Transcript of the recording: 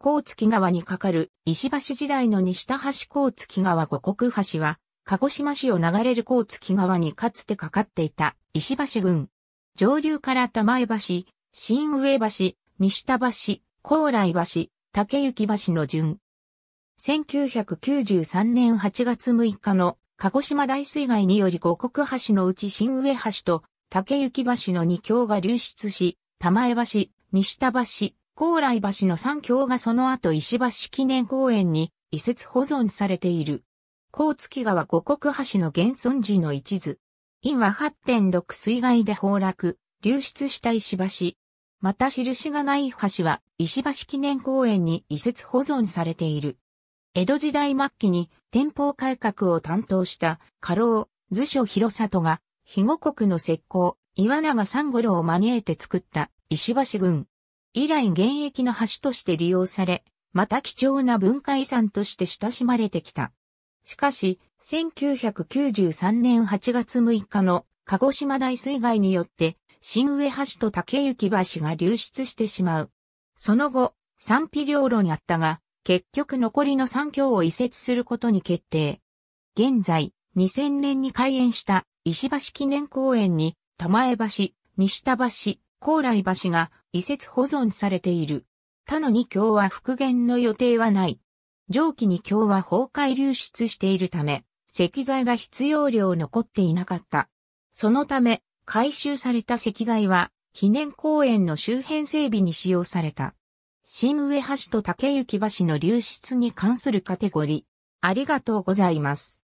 高月川に架かる石橋時代の西田橋高月川五国橋は、鹿児島市を流れる高月川にかつてかかっていた石橋郡。上流から玉江橋、新上橋、西田橋、高麗橋、竹行橋の順。1993年8月6日の鹿児島大水害により五国橋のうち新上橋と竹行橋の2橋が流出し、玉江橋、西田橋、高麗橋の3橋がその後石橋記念公園に移設保存されている。高月川五国橋の現存時の一図。因は8.6水害で崩落、流出した石橋。また印がない橋は石橋記念公園に移設保存されている。江戸時代末期に店舗改革を担当した家老、図書広里が、肥後国の石膏、岩永三五郎を招いて作った石橋郡。以来現役の橋として利用され、また貴重な文化遺産として親しまれてきた。しかし、1993年8月6日の鹿児島大水害によって、新上橋と竹行橋が流出してしまう。その後、賛否両論あったが、結局残りの3橋を移設することに決定。現在、2000年に開園した石橋記念公園に玉江橋、西田橋、高麗橋が移設保存されている。他の2橋は復元の予定はない。上記2橋は崩壊流出しているため、石材が必要量残っていなかった。そのため、回収された石材は記念公園の周辺整備に使用された。新上橋と竹行橋の流出に関するカテゴリー。ありがとうございます。